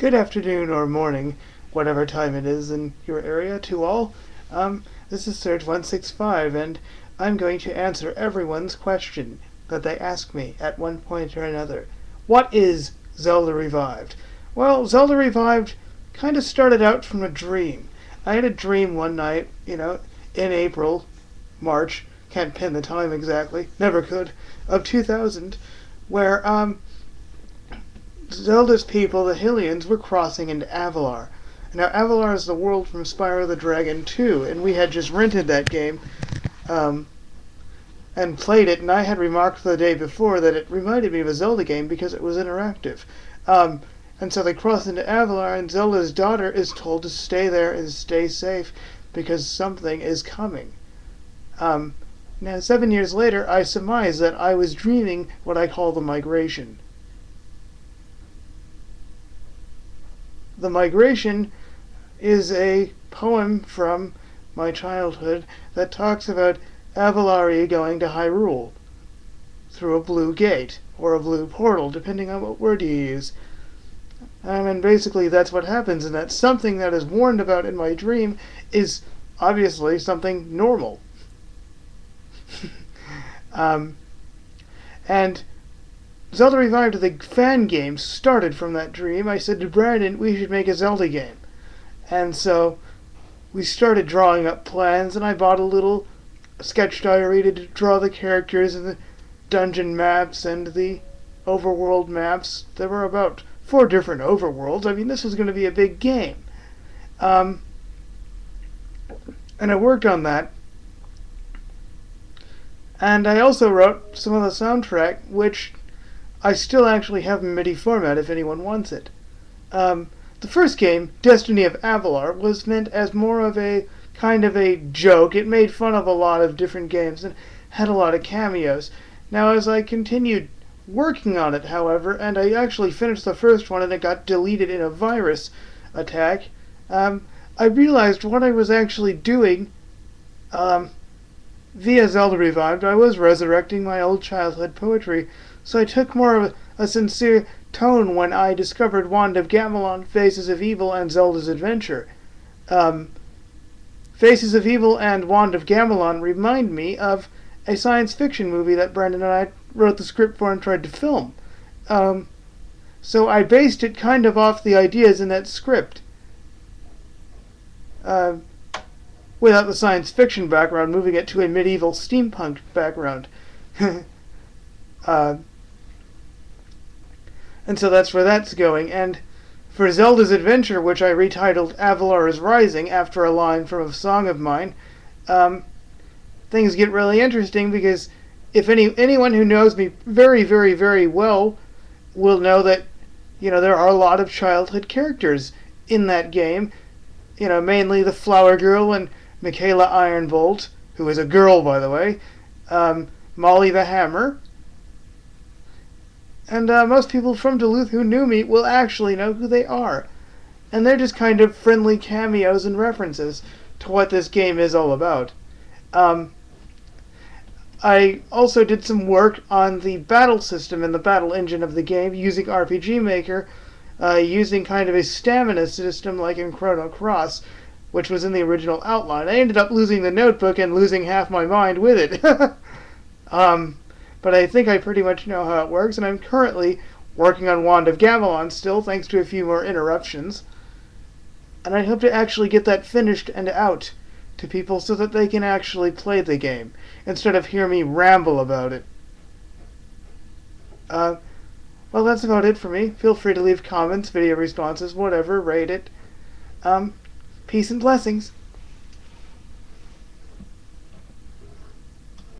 Good afternoon or morning, whatever time it is in your area, to all. Um, this is Surge165, and I'm going to answer everyone's question that they ask me at one point or another. What is Zelda Revived? Well, Zelda Revived kind of started out from a dream. I had a dream one night, you know, in April, March, can't pin the time exactly, never could, of 2000, where, um, Zelda's people, the Hylians, were crossing into Avalar. Now, Avalar is the world from Spyro the Dragon 2, and we had just rented that game um, and played it, and I had remarked the day before that it reminded me of a Zelda game because it was interactive. Um, and so they cross into Avalar, and Zelda's daughter is told to stay there and stay safe because something is coming. Um, now, seven years later, I surmise that I was dreaming what I call the migration. The Migration is a poem from my childhood that talks about Avalari going to Hyrule through a blue gate or a blue portal, depending on what word you use. Um, and basically, that's what happens, and that something that is warned about in my dream is obviously something normal. um, and Zelda Revived, the fan game, started from that dream. I said to Brandon, we should make a Zelda game. And so we started drawing up plans, and I bought a little sketch diary to draw the characters and the dungeon maps and the overworld maps. There were about four different overworlds. I mean, this was going to be a big game. Um, and I worked on that. And I also wrote some of the soundtrack, which I still actually have MIDI format if anyone wants it. Um, the first game, Destiny of Avalar, was meant as more of a kind of a joke. It made fun of a lot of different games and had a lot of cameos. Now, as I continued working on it, however, and I actually finished the first one and it got deleted in a virus attack, um, I realized what I was actually doing um, via Zelda Revived. I was resurrecting my old childhood poetry so I took more of a, sincere tone when I discovered Wand of Gamelon, Faces of Evil, and Zelda's Adventure. Um, Faces of Evil and Wand of Gamelon remind me of a science fiction movie that Brandon and I wrote the script for and tried to film. Um, so I based it kind of off the ideas in that script. Uh, without the science fiction background, moving it to a medieval steampunk background. uh, and so that's where that's going. And for Zelda's Adventure, which I retitled Avalar is Rising after a line from a song of mine, um, things get really interesting because if any anyone who knows me very, very, very well will know that you know there are a lot of childhood characters in that game. You know, mainly the Flower Girl and Michaela Ironbolt, who is a girl, by the way, um, Molly the Hammer, and uh, most people from Duluth who knew me will actually know who they are. And they're just kind of friendly cameos and references to what this game is all about. Um, I also did some work on the battle system and the battle engine of the game using RPG Maker, uh, using kind of a stamina system like in Chrono Cross, which was in the original outline. I ended up losing the notebook and losing half my mind with it. um, but I think I pretty much know how it works, and I'm currently working on Wand of Gamelon still, thanks to a few more interruptions. And I hope to actually get that finished and out to people so that they can actually play the game, instead of hear me ramble about it. Uh, well, that's about it for me. Feel free to leave comments, video responses, whatever, rate it. Um, peace and blessings.